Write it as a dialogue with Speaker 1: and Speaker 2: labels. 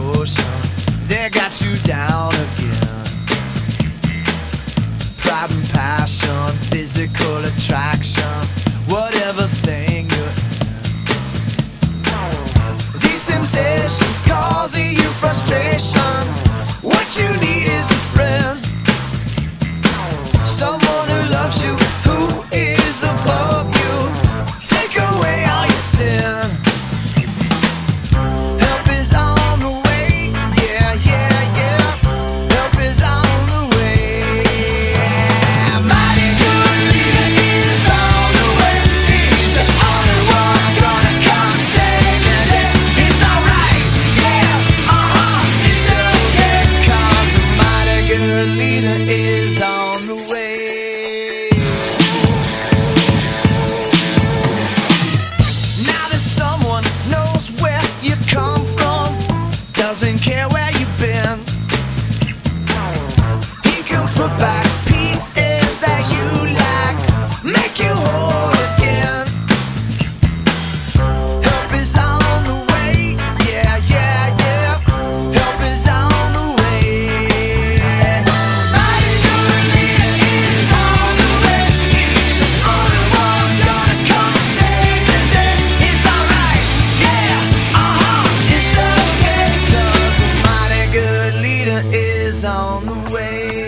Speaker 1: quotient, they got you down again. Pride and passion, physical attraction, whatever thing you're in. These sensations causing you frustrations. What you need. Way.